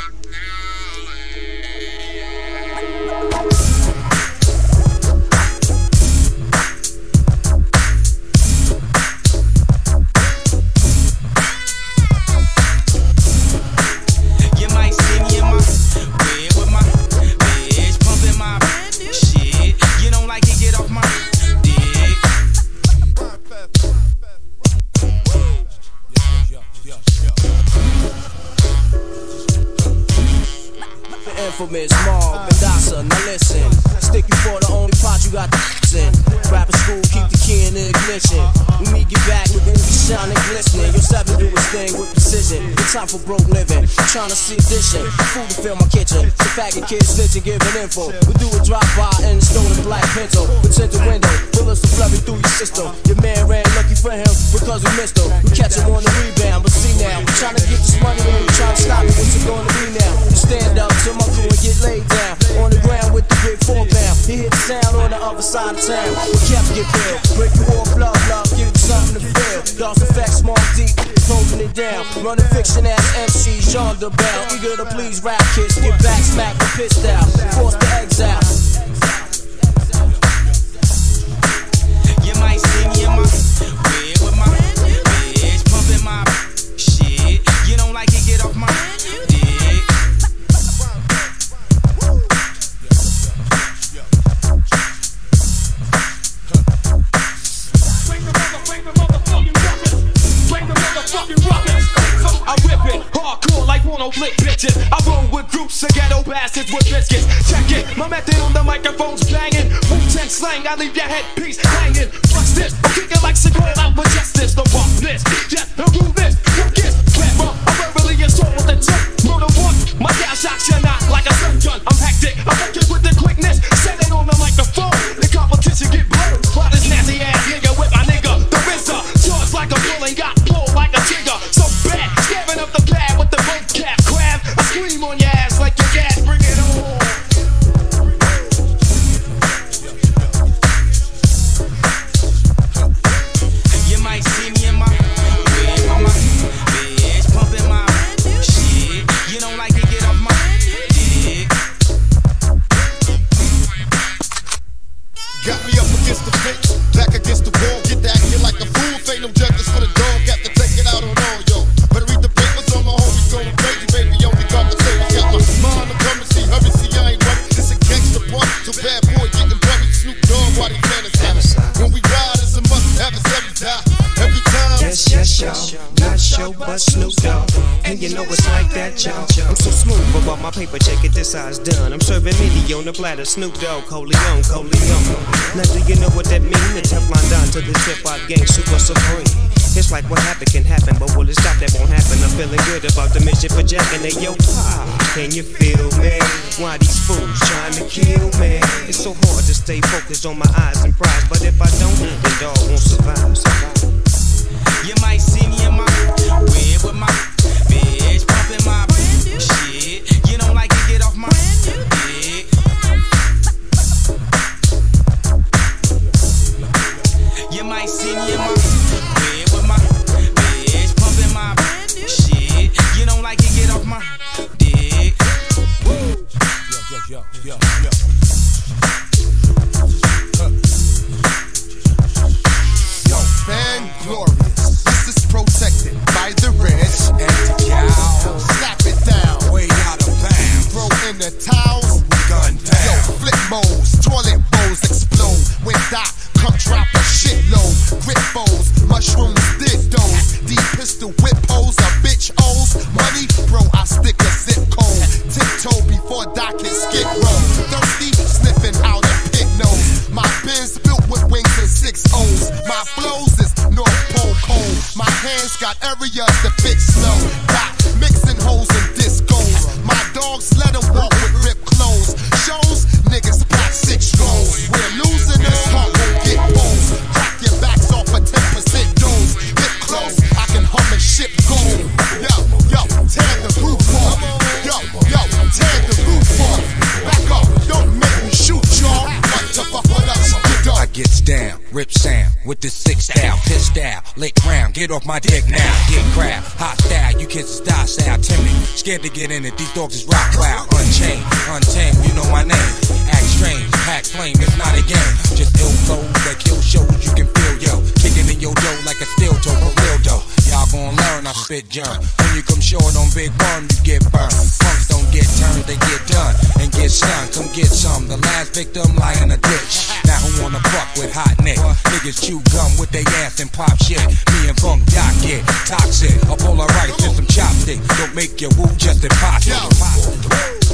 back now. It's time for broke living. Trying to see addition. Food to fill my kitchen. The faggot kids snitching, giving info. We do a drive by in the stolen black pencil. Pretend the window. Bullets to flurry through your system. Your man ran lucky for him because we missed him. We catch him on the rebound. But see now, we trying to get this money and we trying to stop it. What's it gonna be now? Stand up to my crew and get laid down. On the ground with the big four pound. He hit the sound on the other side of town. We kept get real. Break you off, love, love. Give something to feel. Effect, small deep. closing it down. Running fiction ass MCs, Jean de Bell. Eager to please rap kids. Get back, smack the pissed out. Force the exile. Wu-Tang slang, I leave your headpiece hanging. What's this? I'm kicking like Seagal out with justice. The roughness, yes, the rudeness. Work Got me but Snoop Dogg. And you know it's like that, y'all. I'm so smooth about my paper, check it, this size done. I'm serving meaty on the platter, Snoop Dogg, Corleone, Corleone. Now, do you know what that mean? The Teflon down to the tip, I gang super supreme. It's like what happened can happen, but will it stop? That won't happen. I'm feeling good about the mission for Jack and they yo, can you feel me? Why these fools trying to kill me? It's so hard to stay focused on my eyes and prize, but if I don't, then dog won't survive. Got areas fit slow. Got mixing holes and discos. My dogs let 'em walk with rip sound with the six style, piss style, lick round, get off my dick now, get crap, hot style, You kids is docile, timid, scared to get in it. These dogs is rock wild, unchained, untamed. You know my name. Act strange, pack flame. It's not a game. Just ill flows that kill shows. You can feel yo, kicking in your dough like a steel toe for real though. Y'all gon' learn I spit germ. When you come short on big one, you get burned. Get turned, they get done and get stunned. Come get some. The last victim lie in a ditch. Now who wanna fuck with hot? Niggas chew gum with their ass and pop shit. Me and Funk Doc get toxic. A bowl of and some chopstick. Don't make your woo just impossible. You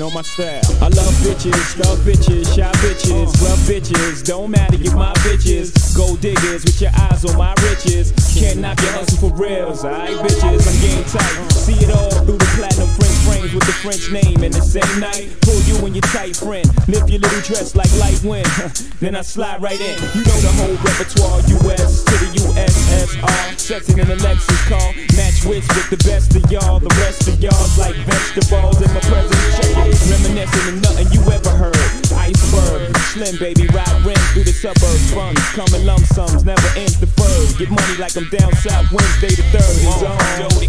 Know my style. I love bitches, love bitches, shy bitches, rough bitches. Don't matter, you my bitches. Gold diggers with your eyes on my riches. Can't knock your hustle for reals, alright, bitches. I'm game tight. See it all through the platinum French frames with the French name. And the same night, pull you and your tight friend. Lift your little dress like light wind. then I slide right in. You know the whole repertoire. US to the USSR. Sexing in a Lexus car. Match wits with the best of y'all. The rest of y'all's like vegetables in my presence. Check. Reminiscing of nothing you ever heard. Iceberg, slim baby, ride rims through the suburbs. Funds coming lump sums, never ends deferred. Get money like I'm down south Wednesday the third. It's on.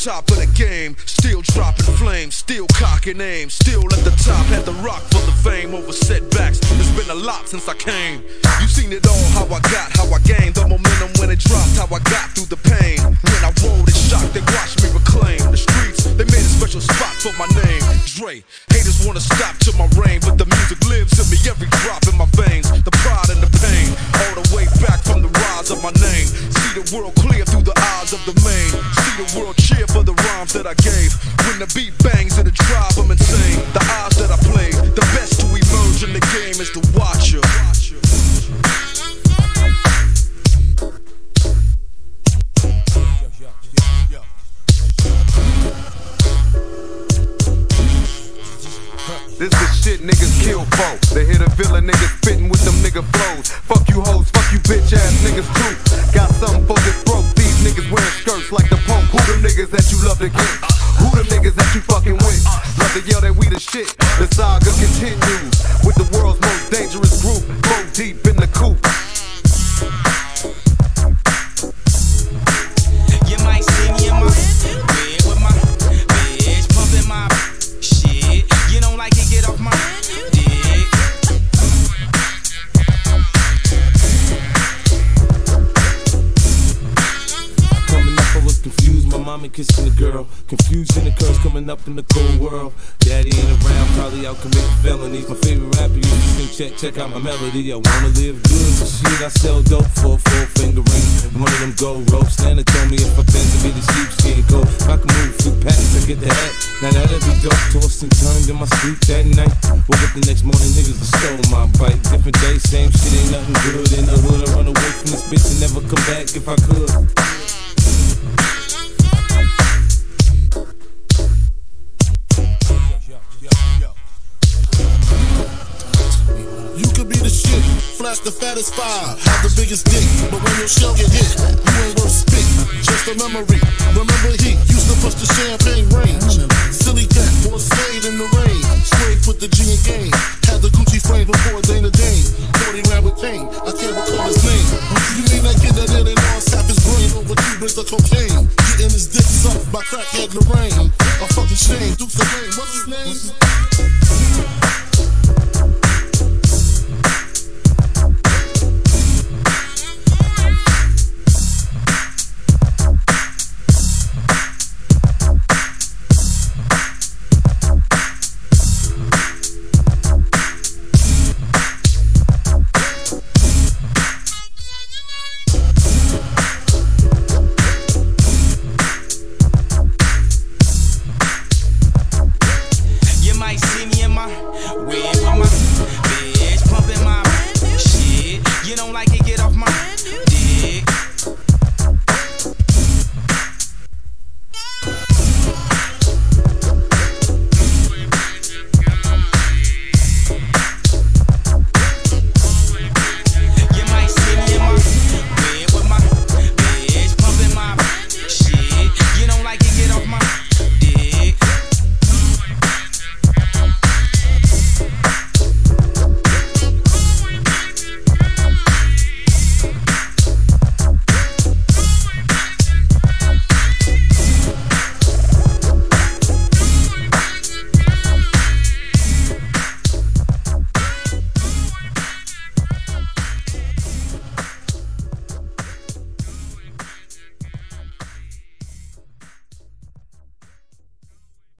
Top of the game, still dropping flames, still cocking aim, still at the top, had the rock for the fame over setbacks. It's been a lot since I came. You seen it all, how I got, how I gained the momentum when it dropped, how I got through the pain. When I rolled and shocked, they watched me reclaim the streets. They made a special spot for my name, Dre. Haters wanna stop to my reign, but the music lives in me, every drop in my veins, the pride and the pain, all the way back from the rise of my name. See the world clear through the eyes of the main. See the world the that I gave. When the beat bangs, it'll drive them insane. The odds that I played, the best to emerge in the game is the watcher. This is shit niggas kill for. They hit a villain niggas spitting with them nigga flows. Fuck you hoes, fuck you bitch ass niggas too. Got get? Who the niggas that you fucking with? Love to yell that we the shit. The saga continues with the world's most dangerous group. Go deep in the coop. Kissing the girl. Confusion occurs coming up in the cold world. Daddy ain't around, probably out committing felonies. My favorite rapper used to sing, check, check out my melody. I wanna live good, so shit, I sell dope for a four finger ring. One of them gold ropes. Santa told me if I bend to be the sheepskin coat. If I can move through packs, I get the hat. Now that'll be dope. Tossed and turned in my sleep that night. Woke up the next morning, niggas stole my bike. Different day, same shit, ain't nothing good in the hood. I run away from this bitch and never come back if I could. Flash the fattest five. Have the biggest dick, but when your shell get hit, you ain't worth spit. Just a memory. Remember he used to push the champagne range. Silly cat, more slade in the rain. Sway put the G in game. Had the Gucci frame before Dana Dane. 40 round with Kane. I can't recall his name. You mean that kid that nearly lost half his brain over two bricks of cocaine? Getting his dick sucked by crackhead Lorraine. A fucking shame. Dukes of Rain. What's his name?